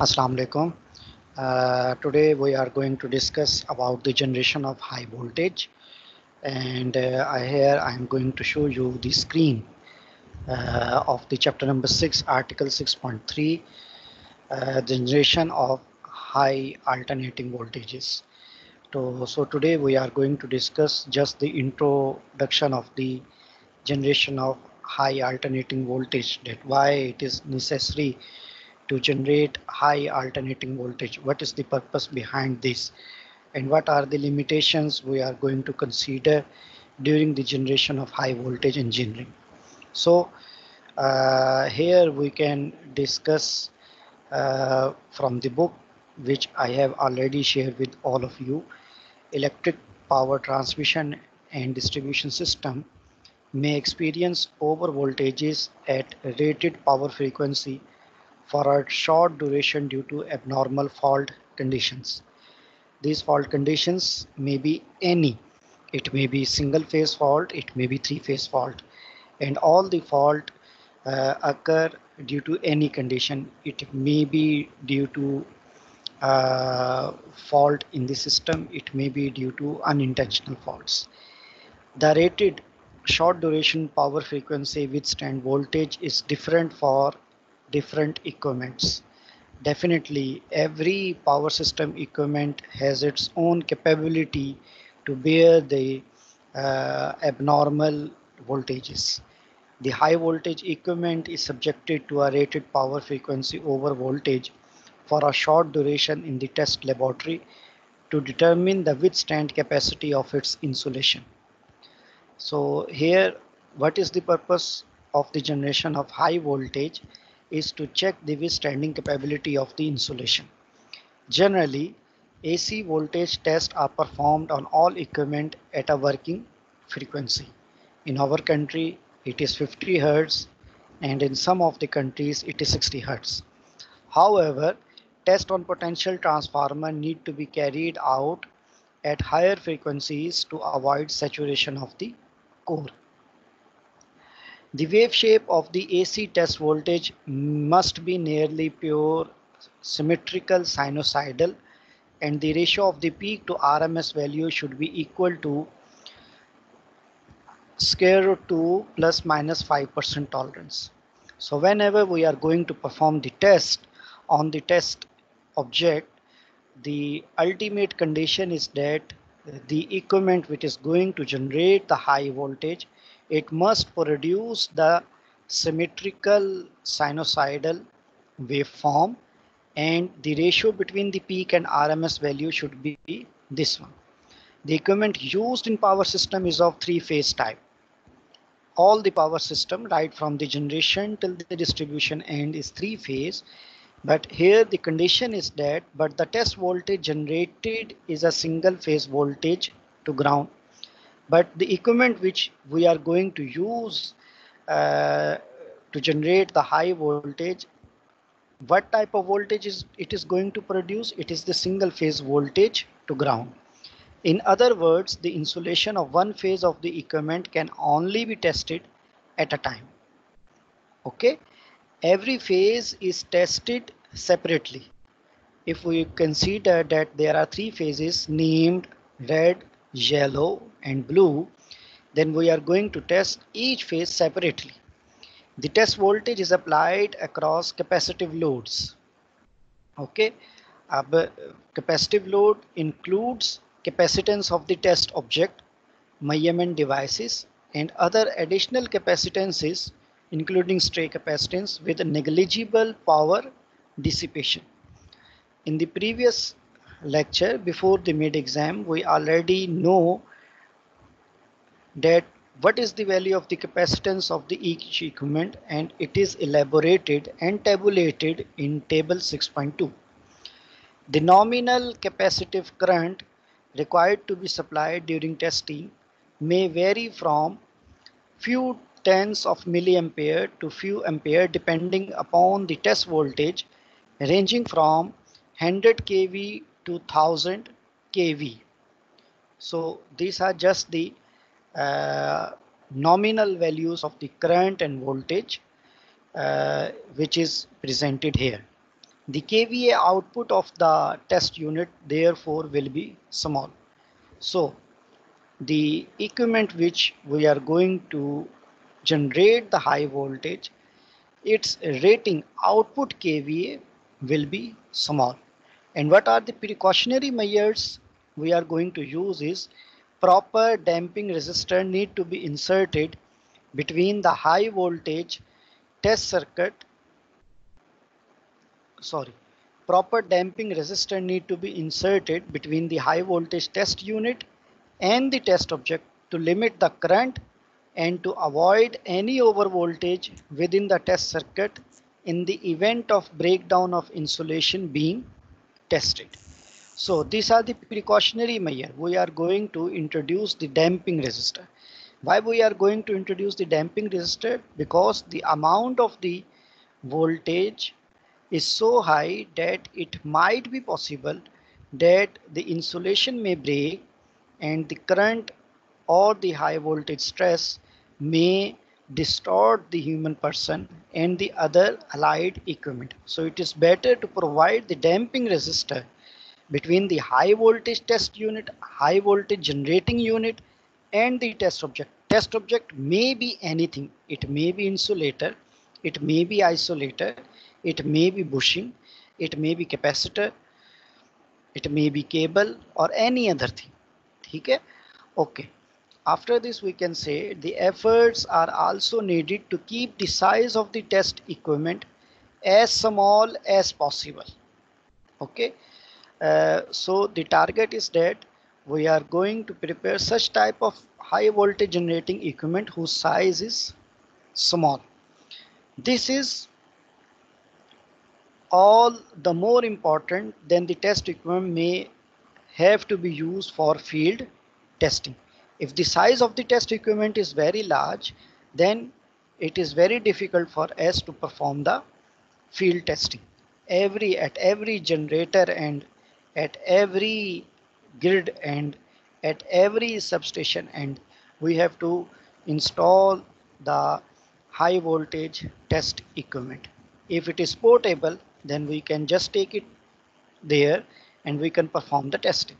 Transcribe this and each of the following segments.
Assalamu alaikum. Uh, today we are going to discuss about the generation of high voltage and uh, I here I am going to show you the screen uh, of the chapter number 6 article 6.3 uh, generation of high alternating voltages. So, so today we are going to discuss just the introduction of the generation of high alternating voltage that why it is necessary to generate high alternating voltage. What is the purpose behind this? And what are the limitations we are going to consider during the generation of high voltage engineering? So uh, here we can discuss uh, from the book which I have already shared with all of you electric power transmission and distribution system may experience over voltages at rated power frequency for a short duration due to abnormal fault conditions. These fault conditions may be any. It may be single phase fault, it may be three phase fault and all the fault uh, occur due to any condition. It may be due to uh, fault in the system, it may be due to unintentional faults. The rated short duration power frequency withstand voltage is different for different equipments. Definitely every power system equipment has its own capability to bear the uh, abnormal voltages. The high voltage equipment is subjected to a rated power frequency over voltage for a short duration in the test laboratory to determine the withstand capacity of its insulation. So here, what is the purpose of the generation of high voltage? Is to check the withstanding capability of the insulation. Generally, AC voltage tests are performed on all equipment at a working frequency. In our country, it is 50 Hertz and in some of the countries it is 60 Hertz. However, test on potential transformer need to be carried out at higher frequencies to avoid saturation of the core. The wave shape of the AC test voltage must be nearly pure symmetrical sinusoidal and the ratio of the peak to RMS value should be equal to square root 2 plus minus 5% tolerance. So whenever we are going to perform the test on the test object, the ultimate condition is that the equipment which is going to generate the high voltage it must produce the symmetrical sinusoidal waveform and the ratio between the peak and RMS value should be this one. The equipment used in power system is of three phase type. All the power system right from the generation till the distribution end is three phase but here the condition is that but the test voltage generated is a single phase voltage to ground but the equipment which we are going to use uh, to generate the high voltage what type of voltage is it is going to produce? It is the single phase voltage to ground. In other words the insulation of one phase of the equipment can only be tested at a time. Okay? Every phase is tested separately. If we consider that there are three phases named red yellow and blue, then we are going to test each phase separately. The test voltage is applied across capacitive loads. Okay, uh, capacitive load includes capacitance of the test object, measurement devices, and other additional capacitances, including stray capacitance with negligible power dissipation. In the previous lecture before the mid exam we already know that what is the value of the capacitance of the each equipment and it is elaborated and tabulated in table 6.2 the nominal capacitive current required to be supplied during testing may vary from few tens of milliampere to few ampere depending upon the test voltage ranging from 100 kV to 1000 kV. So these are just the uh, nominal values of the current and voltage uh, which is presented here. the kVA output of the test unit therefore will be small. So the equipment which we are going to generate the high voltage, its rating output kVA will be small. And what are the precautionary measures we are going to use is proper damping resistor need to be inserted between the high voltage test circuit sorry proper damping resistor need to be inserted between the high voltage test unit and the test object to limit the current and to avoid any over voltage within the test circuit in the event of breakdown of insulation being tested. So these are the precautionary measure. We are going to introduce the damping resistor. Why we are going to introduce the damping resistor? Because the amount of the voltage is so high that it might be possible that the insulation may break and the current or the high voltage stress may distort the human person and the other allied equipment. So it is better to provide the damping resistor between the high voltage test unit, high voltage generating unit and the test object. Test object may be anything. It may be insulator, it may be isolator, it may be bushing, it may be capacitor, it may be cable or any other thing. Okay. Okay. After this, we can say the efforts are also needed to keep the size of the test equipment as small as possible. Okay. Uh, so the target is that we are going to prepare such type of high voltage generating equipment whose size is small. This is all the more important than the test equipment may have to be used for field testing. If the size of the test equipment is very large, then it is very difficult for us to perform the field testing. Every at every generator and at every grid and at every substation and we have to install the high voltage test equipment. If it is portable, then we can just take it there and we can perform the testing.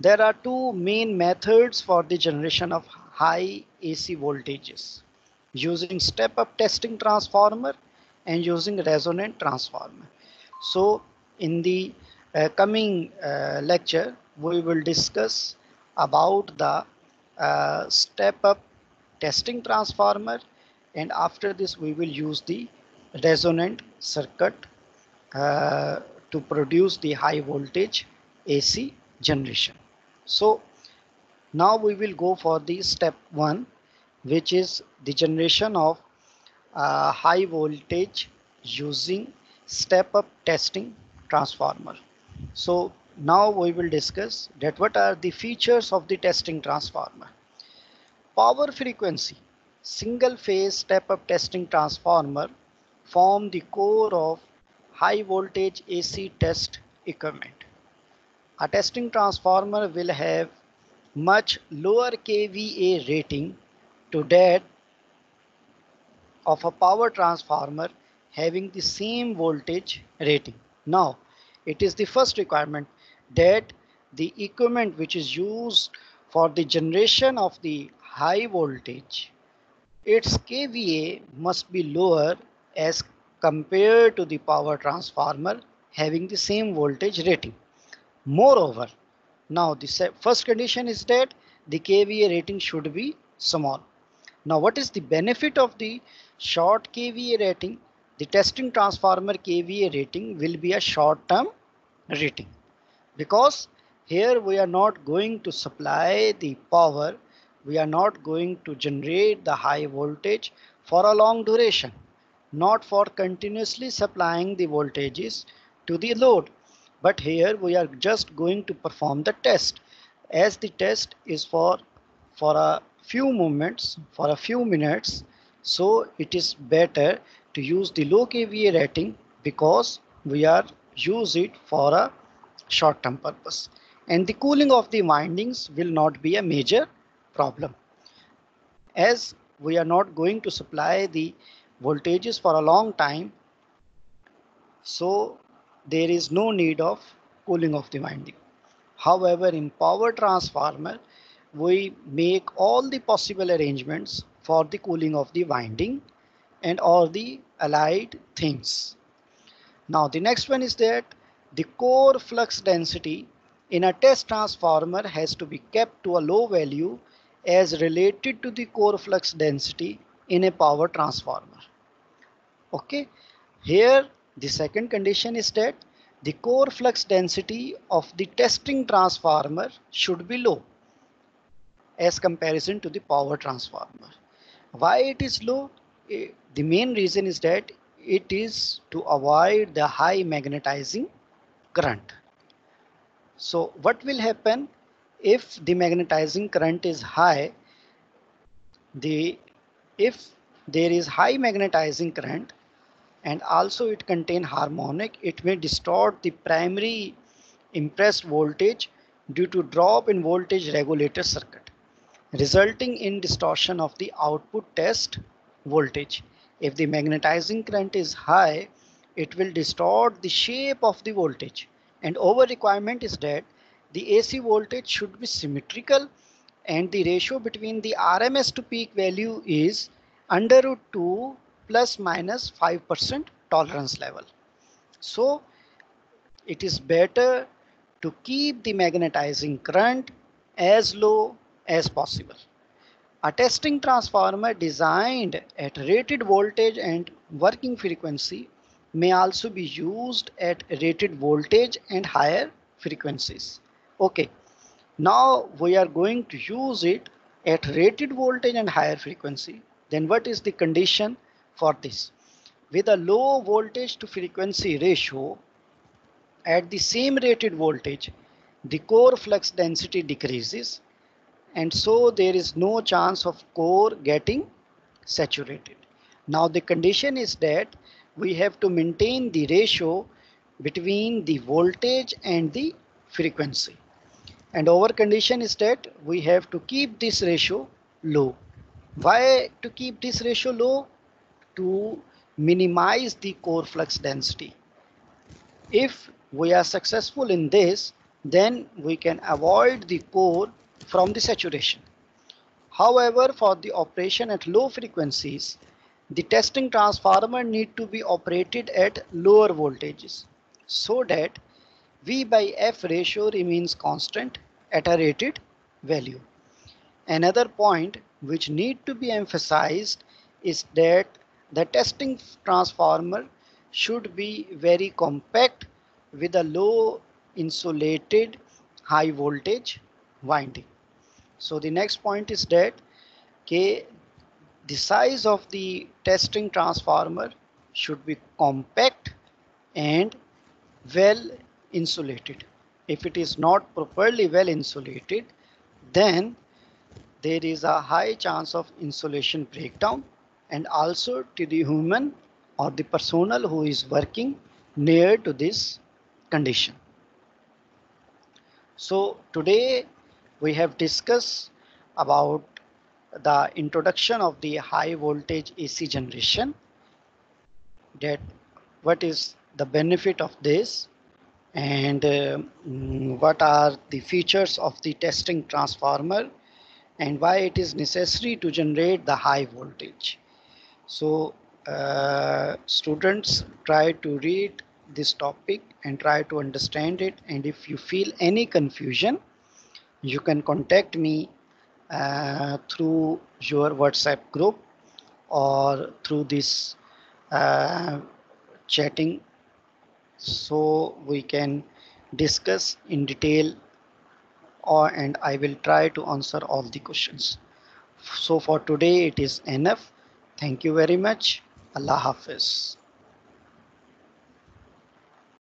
There are two main methods for the generation of high AC voltages using step-up testing transformer and using resonant transformer. So in the uh, coming uh, lecture, we will discuss about the uh, step-up testing transformer and after this we will use the resonant circuit uh, to produce the high voltage AC generation. So now we will go for the step one, which is the generation of uh, high voltage using step up testing transformer. So now we will discuss that what are the features of the testing transformer. Power frequency, single phase step up testing transformer form the core of high voltage AC test equipment. A testing transformer will have much lower kVA rating to that of a power transformer having the same voltage rating. Now, it is the first requirement that the equipment which is used for the generation of the high voltage, its kVA must be lower as compared to the power transformer having the same voltage rating. Moreover, now the first condition is that the kVA rating should be small. Now what is the benefit of the short kVA rating? The testing transformer kVA rating will be a short term rating because here we are not going to supply the power we are not going to generate the high voltage for a long duration not for continuously supplying the voltages to the load. But here we are just going to perform the test as the test is for for a few moments for a few minutes so it is better to use the low kVA rating because we are use it for a short term purpose and the cooling of the windings will not be a major problem as we are not going to supply the voltages for a long time. So there is no need of cooling of the winding. However, in power transformer, we make all the possible arrangements for the cooling of the winding and all the allied things. Now the next one is that the core flux density in a test transformer has to be kept to a low value as related to the core flux density in a power transformer. Okay, here the second condition is that the core flux density of the testing transformer should be low as comparison to the power transformer. Why it is low? Eh, the main reason is that it is to avoid the high magnetizing current. So what will happen if the magnetizing current is high? The if there is high magnetizing current and also it contain harmonic, it may distort the primary impressed voltage due to drop in voltage regulator circuit, resulting in distortion of the output test voltage. If the magnetizing current is high, it will distort the shape of the voltage and over requirement is that the AC voltage should be symmetrical and the ratio between the RMS to peak value is under root 2 plus minus 5% tolerance level. So it is better to keep the magnetizing current as low as possible. A testing transformer designed at rated voltage and working frequency may also be used at rated voltage and higher frequencies. Okay, now we are going to use it at rated voltage and higher frequency. Then what is the condition for this? With a low voltage to frequency ratio, at the same rated voltage, the core flux density decreases and so there is no chance of core getting saturated. Now the condition is that we have to maintain the ratio between the voltage and the frequency. And our condition is that we have to keep this ratio low. Why to keep this ratio low? To minimize the core flux density. If we are successful in this, then we can avoid the core from the saturation. However, for the operation at low frequencies, the testing transformer need to be operated at lower voltages so that V by F ratio remains constant at a rated value. Another point which need to be emphasized is that the testing transformer should be very compact with a low insulated high voltage winding. So the next point is that K the size of the testing transformer should be compact and well insulated. If it is not properly well insulated, then there is a high chance of insulation breakdown and also to the human or the personnel who is working near to this condition. So today we have discussed about the introduction of the high voltage AC generation that what is the benefit of this and uh, what are the features of the testing transformer and why it is necessary to generate the high voltage. So uh, students try to read this topic and try to understand it and if you feel any confusion you can contact me uh, through your WhatsApp group or through this uh, chatting so we can discuss in detail or and I will try to answer all the questions. So for today it is enough. Thank you very much. Allah Hafiz.